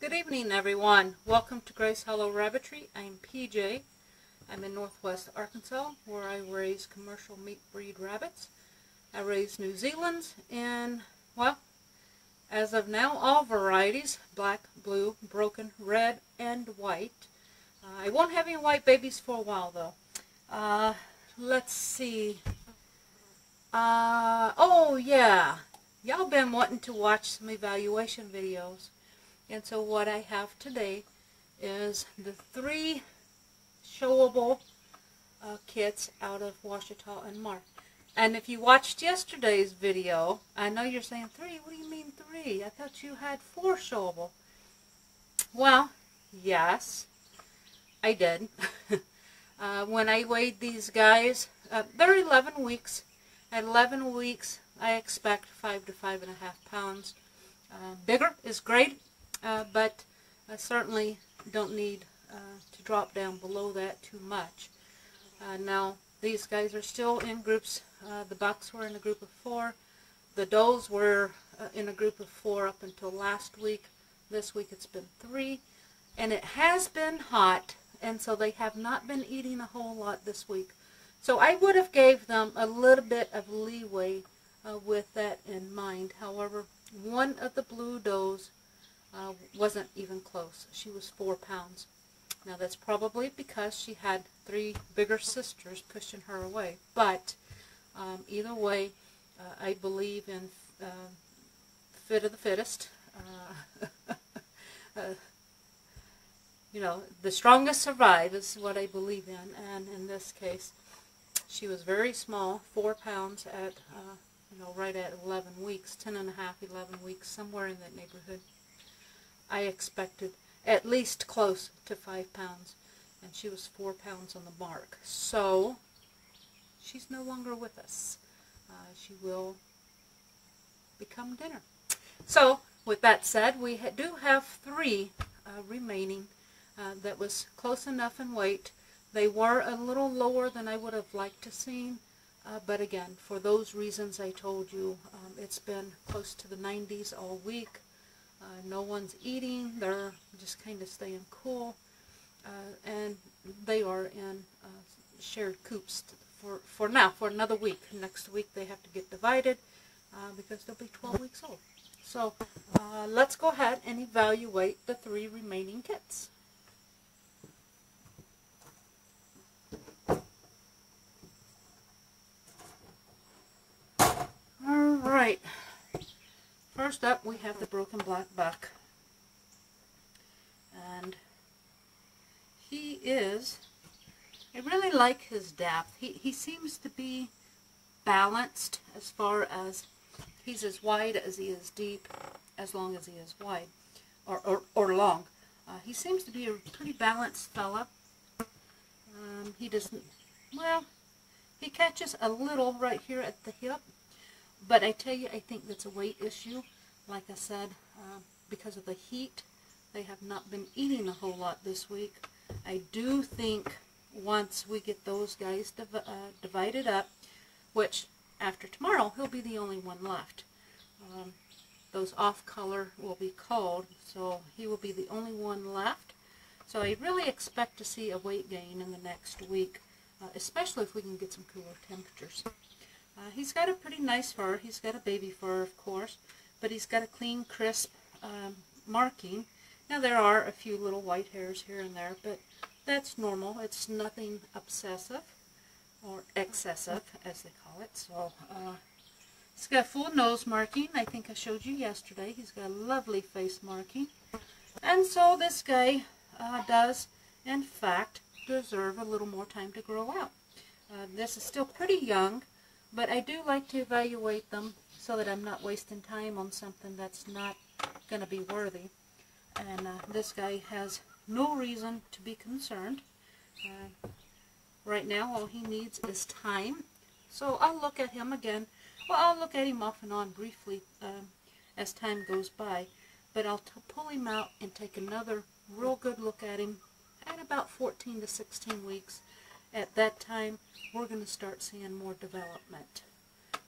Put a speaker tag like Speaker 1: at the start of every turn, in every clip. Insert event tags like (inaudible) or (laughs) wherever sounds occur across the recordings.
Speaker 1: Good evening, everyone. Welcome to Grace Hollow Rabbitry. I'm PJ. I'm in Northwest Arkansas, where I raise commercial meat breed rabbits. I raise New Zealand's and, well, as of now, all varieties, black, blue, broken, red, and white. Uh, I won't have any white babies for a while, though. Uh, let's see. Uh, oh, yeah. Y'all been wanting to watch some evaluation videos. And so what I have today is the three showable uh, kits out of Ouachita and Mark. And if you watched yesterday's video, I know you're saying three. What do you mean three? I thought you had four showable. Well, yes, I did. (laughs) uh, when I weighed these guys, uh, they're 11 weeks. At 11 weeks, I expect five to five and a half pounds. Uh, bigger is great. Uh, but I certainly don't need uh, to drop down below that too much. Uh, now, these guys are still in groups. Uh, the bucks were in a group of four. The does were in a group of four up until last week. This week it's been three. And it has been hot, and so they have not been eating a whole lot this week. So I would have gave them a little bit of leeway uh, with that in mind. However, one of the blue does uh, wasn't even close. She was four pounds. Now that's probably because she had three bigger sisters pushing her away. But um, either way, uh, I believe in uh, fit of the fittest. Uh, (laughs) uh, you know, the strongest survive is what I believe in. And in this case, she was very small, four pounds at, uh, you know, right at 11 weeks, 10 and a half, 11 weeks, somewhere in that neighborhood. I expected at least close to five pounds, and she was four pounds on the mark. So, she's no longer with us. Uh, she will become dinner. So, with that said, we ha do have three uh, remaining uh, that was close enough in weight. They were a little lower than I would have liked to seen, uh, but again, for those reasons I told you, um, it's been close to the 90s all week. Uh, no one's eating. They're just kind of staying cool. Uh, and they are in uh, shared coops for, for now, for another week. Next week they have to get divided uh, because they'll be 12 weeks old. So uh, let's go ahead and evaluate the three remaining kits. All right. First up, we have the broken black buck. And he is, I really like his depth. He, he seems to be balanced as far as he's as wide as he is deep, as long as he is wide, or, or, or long. Uh, he seems to be a pretty balanced fella. Um, he doesn't, well, he catches a little right here at the hip, but I tell you, I think that's a weight issue. Like I said, uh, because of the heat, they have not been eating a whole lot this week. I do think once we get those guys div uh, divided up, which after tomorrow, he'll be the only one left. Um, those off color will be culled, so he will be the only one left. So I really expect to see a weight gain in the next week, uh, especially if we can get some cooler temperatures. Uh, he's got a pretty nice fur. He's got a baby fur, of course, but he's got a clean, crisp um, marking. Now there are a few little white hairs here and there, but that's normal. It's nothing obsessive or excessive, as they call it. So uh, he's got full nose marking. I think I showed you yesterday. He's got a lovely face marking. And so this guy uh, does, in fact, deserve a little more time to grow out. Uh, this is still pretty young, but I do like to evaluate them so that I'm not wasting time on something that's not going to be worthy. And uh, this guy has no reason to be concerned. Uh, right now, all he needs is time. So I'll look at him again. Well, I'll look at him off and on briefly um, as time goes by. But I'll pull him out and take another real good look at him at about 14 to 16 weeks at that time, we're going to start seeing more development.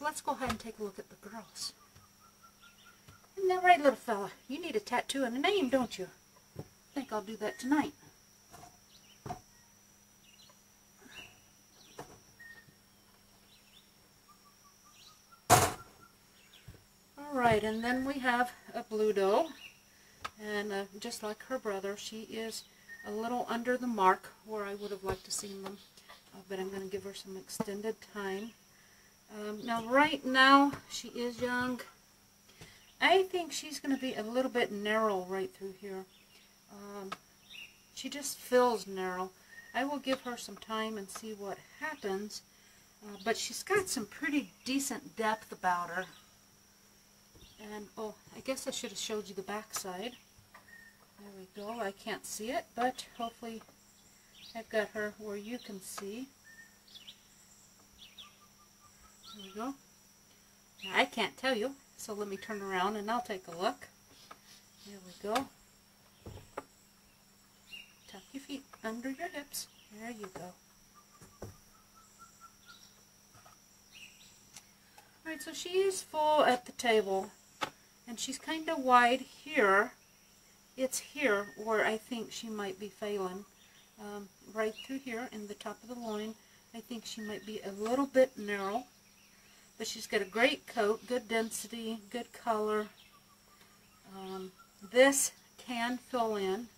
Speaker 1: Let's go ahead and take a look at the girls. Isn't that right, little fella? You need a tattoo and a name, don't you? I think I'll do that tonight. Alright, and then we have a blue doe. And uh, just like her brother, she is a little under the mark where I would have liked to seen them. Uh, but I'm going to give her some extended time. Um, now, right now, she is young. I think she's going to be a little bit narrow right through here. Um, she just feels narrow. I will give her some time and see what happens. Uh, but she's got some pretty decent depth about her. And, oh, I guess I should have showed you the back side. There we go. I can't see it, but hopefully I've got her where you can see. There we go. Now, I can't tell you, so let me turn around and I'll take a look. There we go. Tuck your feet under your hips. There you go. Alright, so she is full at the table and she's kind of wide here. It's here where I think she might be failing. Um, right through here in the top of the loin, I think she might be a little bit narrow. But she's got a great coat, good density, good color. Um, this can fill in.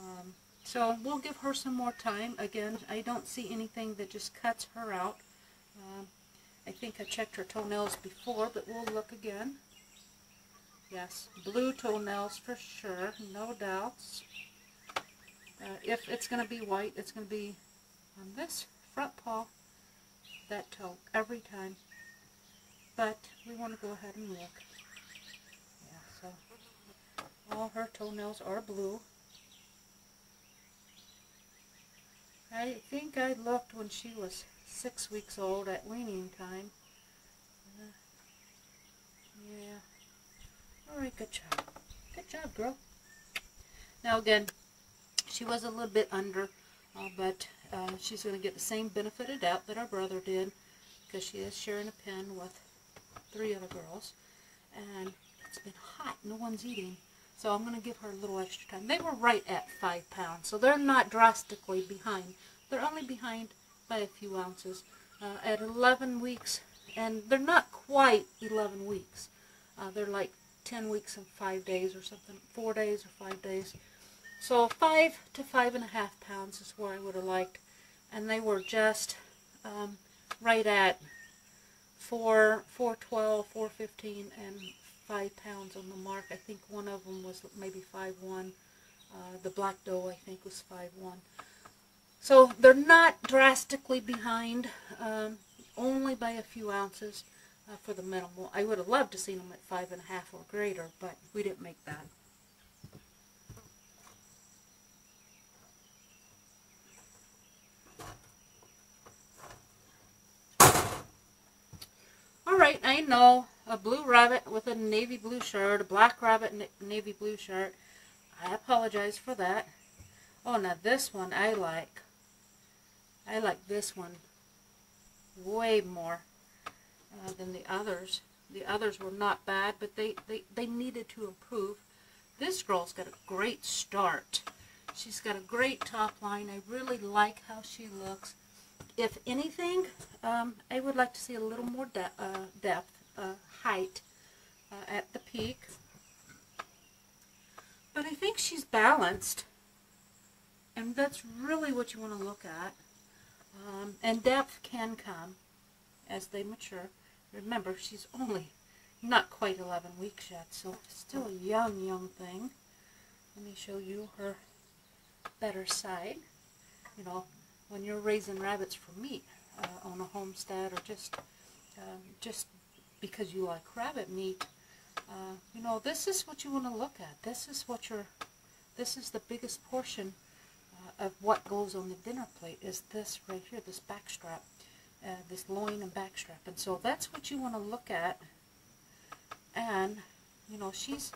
Speaker 1: Um, so we'll give her some more time. Again, I don't see anything that just cuts her out. Um, I think I checked her toenails before, but we'll look again. Yes, blue toenails for sure, no doubts. Uh, if it's going to be white, it's going to be on this front paw, that toe, every time. But we want to go ahead and look. Yeah, so all her toenails are blue. I think I looked when she was six weeks old at weaning time. Uh, yeah. Alright, good job. Good job, girl. Now again, she was a little bit under, uh, but uh, she's going to get the same benefit of doubt that our brother did because she is sharing a pen with three other girls. And it's been hot. No one's eating. So I'm going to give her a little extra time. They were right at five pounds, so they're not drastically behind. They're only behind by a few ounces. Uh, at 11 weeks, and they're not quite 11 weeks. Uh, they're like 10 weeks and 5 days or something, 4 days or 5 days. So 5 to 5 and a half pounds is where I would have liked. And they were just um, right at 4, 412, 415, and 5 pounds on the mark. I think one of them was maybe 5'1". Uh, the black doe, I think, was 5'1". So they're not drastically behind, um, only by a few ounces uh, for the minimal. I would have loved to seen them at five and a half or greater, but we didn't make that. Alright, I know a blue rabbit with a navy blue shirt, a black rabbit navy blue shirt. I apologize for that. Oh, now this one I like. I like this one way more uh, than the others. The others were not bad, but they, they, they needed to improve. This girl's got a great start. She's got a great top line. I really like how she looks. If anything, um, I would like to see a little more de uh, depth, uh, height uh, at the peak. But I think she's balanced. And that's really what you want to look at. Um, and depth can come as they mature. Remember, she's only not quite 11 weeks yet, so still a young, young thing. Let me show you her better side. You know, when you're raising rabbits for meat uh, on a homestead or just uh, just because you like rabbit meat, uh, you know, this is what you want to look at. This is what you're, this is the biggest portion uh, of what goes on the dinner plate is this right here, this back strap uh, this loin and back strap. And so that's what you want to look at. And, you know, she's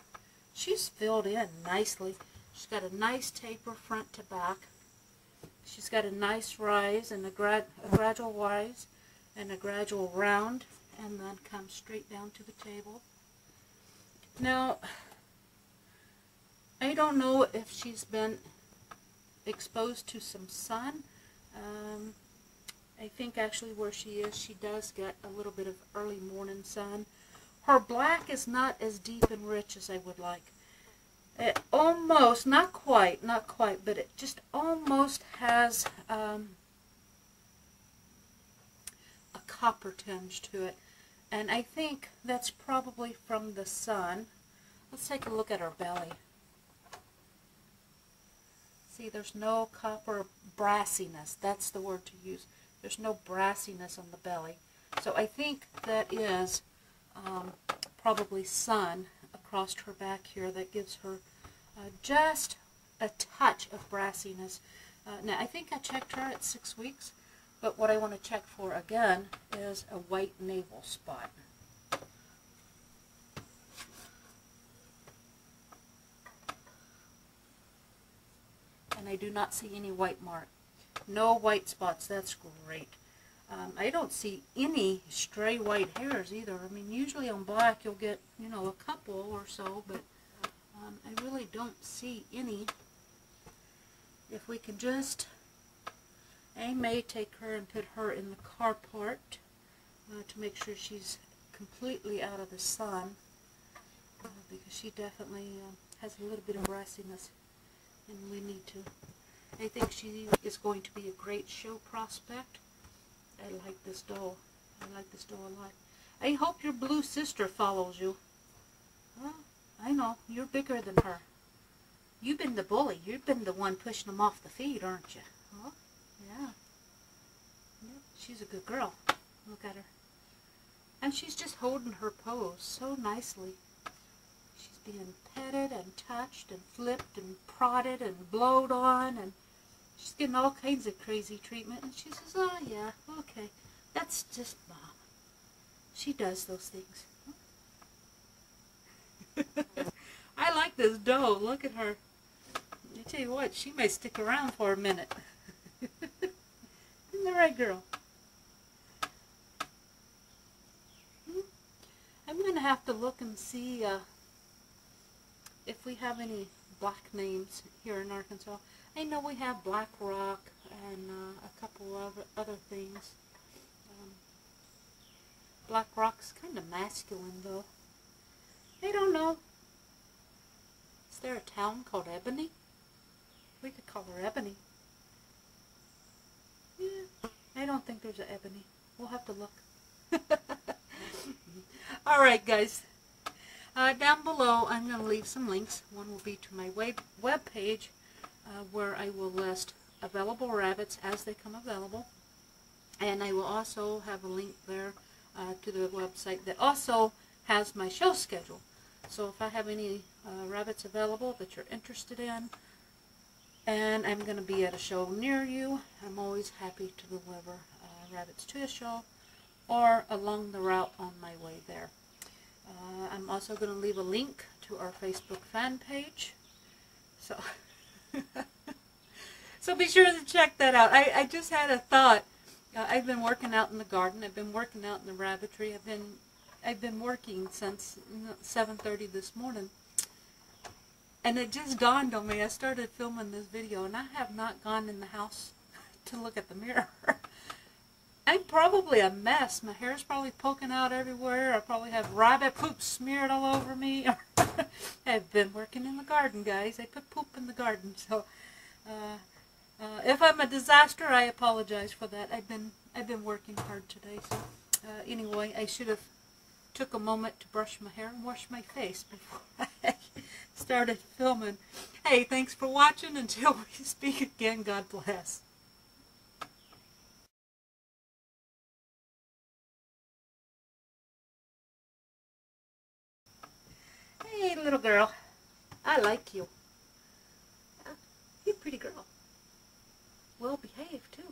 Speaker 1: she's filled in nicely. She's got a nice taper front to back. She's got a nice rise and a, grad, a gradual rise and a gradual round and then come straight down to the table. Now, I don't know if she's been exposed to some sun. Um, I think actually where she is, she does get a little bit of early morning sun. Her black is not as deep and rich as I would like. It almost, not quite, not quite, but it just almost has um, a copper tinge to it. And I think that's probably from the sun. Let's take a look at her belly. See, there's no copper brassiness. That's the word to use. There's no brassiness on the belly. So I think that is um, probably sun across her back here that gives her uh, just a touch of brassiness. Uh, now, I think I checked her at six weeks, but what I want to check for again is a white navel spot. And I do not see any white mark. No white spots. That's great. Um, I don't see any stray white hairs either. I mean, usually on black you'll get, you know, a couple or so, but um, I really don't see any. If we can just, I may take her and put her in the carport uh, to make sure she's completely out of the sun uh, because she definitely uh, has a little bit of brassiness and we need to. I think she is going to be a great show prospect. I like this doll. I like this doll a lot. I hope your blue sister follows you. Well, I know. You're bigger than her. You've been the bully. You've been the one pushing them off the feed, aren't you? Oh, yeah. Yep, she's a good girl. Look at her. And she's just holding her pose so nicely. She's being petted and touched and flipped and prodded and blowed on and she's getting all kinds of crazy treatment and she says, oh yeah, okay, that's just mom. She does those things. (laughs) I like this doe. Look at her. I tell you what, she may stick around for a minute. (laughs) Isn't the right girl? Hmm? I'm going to have to look and see uh, if we have any black names here in Arkansas. I know we have Black Rock and uh, a couple of other things. Um, Black Rock's kind of masculine though. I don't know. Is there a town called Ebony? We could call her Ebony. Yeah, I don't think there's an Ebony. We'll have to look. (laughs) Alright guys, uh, down below I'm going to leave some links. One will be to my web, web page uh, where I will list available rabbits as they come available. And I will also have a link there uh, to the website that also has my show schedule. So if I have any uh, rabbits available that you're interested in, and I'm going to be at a show near you, I'm always happy to deliver uh, rabbits to a show or along the route on my way there. Uh, I'm also going to leave a link to our Facebook fan page. So, (laughs) so be sure to check that out. I, I just had a thought. Uh, I've been working out in the garden. I've been working out in the rabbitry. I've been I've been working since 7.30 this morning. And it just dawned on me, I started filming this video, and I have not gone in the house (laughs) to look at the mirror. I'm probably a mess. My hair's probably poking out everywhere. I probably have rabbit poop smeared all over me. (laughs) I've been working in the garden, guys. I put poop in the garden. So, uh, uh, if I'm a disaster, I apologize for that. I've been I've been working hard today. So, uh, anyway, I should have took a moment to brush my hair and wash my face before (laughs) I started filming. Hey, thanks for watching. Until we (laughs) speak again, God bless. Little girl. I like you. Uh, you're a pretty girl. Well behaved, too.